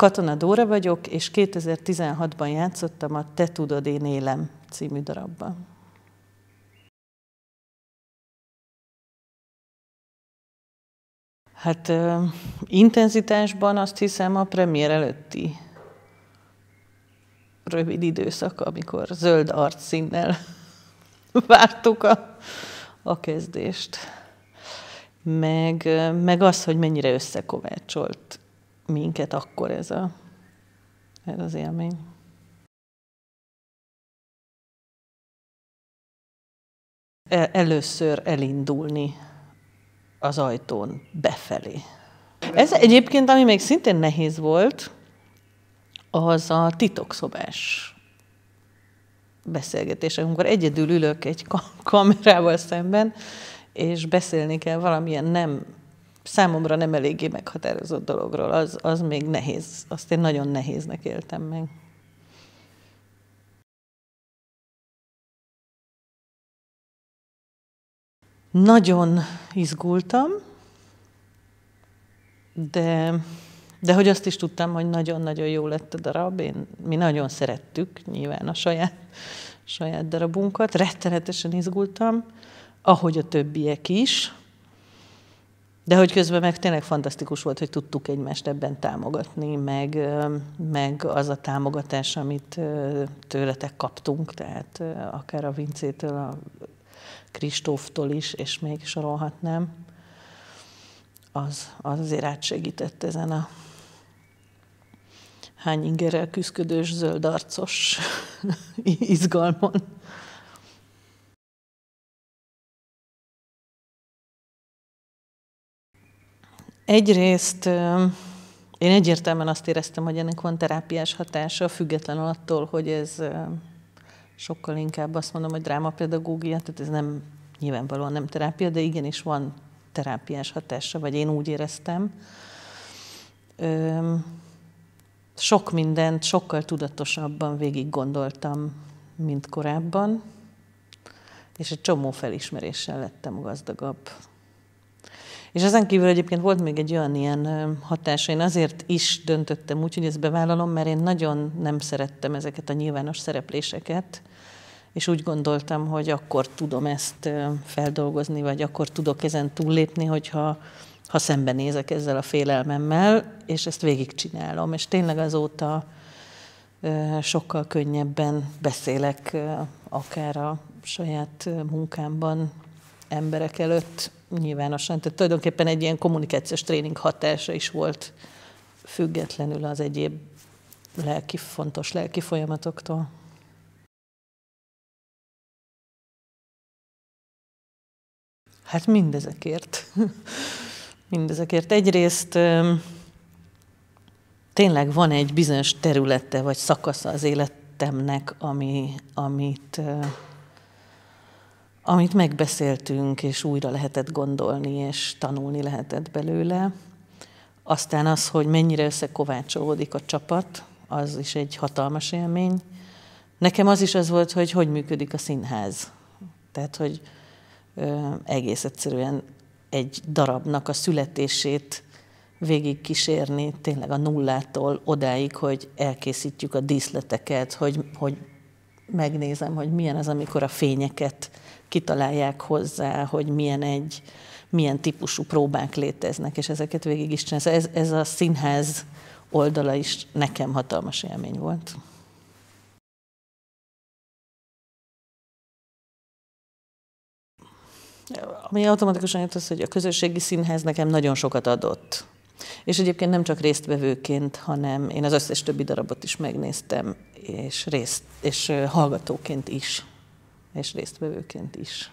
Katona Dóra vagyok, és 2016-ban játszottam a Te tudod, én élem című darabban. Hát intenzitásban azt hiszem a premier előtti rövid időszak, amikor zöld arcszínnel vártuk a, a kezdést. Meg, meg az, hogy mennyire összekovácsolt minket akkor ez, a, ez az élmény. Először elindulni az ajtón befelé. Ez egyébként, ami még szintén nehéz volt, az a titokszobás beszélgetés, amikor egyedül ülök egy kamerával szemben, és beszélni kell valamilyen nem, számomra nem eléggé meghatározott dologról, az, az még nehéz, azt én nagyon nehéznek éltem meg. Nagyon izgultam, de, de hogy azt is tudtam, hogy nagyon-nagyon jó lett a darab. Én, mi nagyon szerettük nyilván a saját, saját darabunkat. Rettenetesen izgultam, ahogy a többiek is. De hogy közben meg tényleg fantasztikus volt, hogy tudtuk egymást ebben támogatni, meg, meg az a támogatás, amit tőletek kaptunk, tehát akár a Vincétől, a Kristóftól is, és még sorolhatnám, az, az azért átsegített ezen a hány ingerrel küzdködős, zöld arcos izgalmon. Egyrészt én egyértelműen azt éreztem, hogy ennek van terápiás hatása, függetlenül attól, hogy ez sokkal inkább azt mondom, hogy drámapedagógia, tehát ez nem nyilvánvalóan nem terápia, de igenis van terápiás hatása, vagy én úgy éreztem. Sok mindent sokkal tudatosabban végig gondoltam, mint korábban, és egy csomó felismeréssel lettem gazdagabb. És ezen kívül egyébként volt még egy olyan ilyen hatása, én azért is döntöttem úgy, hogy ezt bevállalom, mert én nagyon nem szerettem ezeket a nyilvános szerepléseket, és úgy gondoltam, hogy akkor tudom ezt feldolgozni, vagy akkor tudok ezen túllépni, hogyha ha szembenézek ezzel a félelmemmel, és ezt végigcsinálom. És tényleg azóta sokkal könnyebben beszélek akár a saját munkámban emberek előtt nyilvánosan. Tehát tulajdonképpen egy ilyen kommunikációs tréning hatása is volt függetlenül az egyéb lelki, fontos lelki folyamatoktól. Hát mindezekért. mindezekért. Egyrészt tényleg van egy bizonyos területe vagy szakasza az életemnek, ami, amit, amit megbeszéltünk, és újra lehetett gondolni, és tanulni lehetett belőle. Aztán az, hogy mennyire összekovácsolódik a csapat, az is egy hatalmas élmény. Nekem az is az volt, hogy hogy működik a színház. Tehát, hogy egész egyszerűen egy darabnak a születését végig kísérni, tényleg a nullától odáig, hogy elkészítjük a díszleteket, hogy, hogy megnézem, hogy milyen az, amikor a fényeket kitalálják hozzá, hogy milyen egy, milyen típusú próbák léteznek, és ezeket végig is csinálsz. Ez, ez a színház oldala is nekem hatalmas élmény volt. Ami automatikusan jött az, hogy a közösségi színház nekem nagyon sokat adott. És egyébként nem csak résztvevőként, hanem én az összes többi darabot is megnéztem, és, részt, és hallgatóként is, és résztvevőként is.